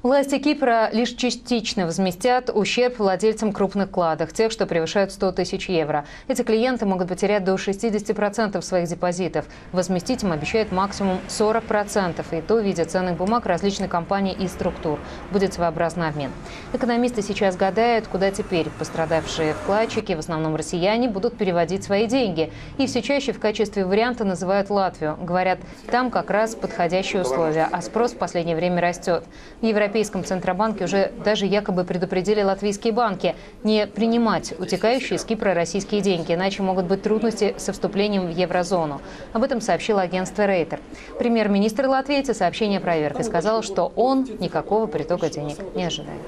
Власти Кипра лишь частично возместят ущерб владельцам крупных кладов, тех, что превышают 100 тысяч евро. Эти клиенты могут потерять до 60% своих депозитов. Возместить им обещают максимум 40%, и то в виде ценных бумаг различных компаний и структур. Будет своеобразный обмен. Экономисты сейчас гадают, куда теперь пострадавшие вкладчики, в основном россияне, будут переводить свои деньги. И все чаще в качестве варианта называют Латвию. Говорят, там как раз подходящие условия, а спрос в последнее время растет. В Европейском Центробанке уже даже якобы предупредили латвийские банки не принимать утекающие из Кипра российские деньги, иначе могут быть трудности со вступлением в еврозону. Об этом сообщило агентство Рейтер. Премьер-министр Латвии эти сообщения проверк и сказал, что он никакого притока денег не ожидает.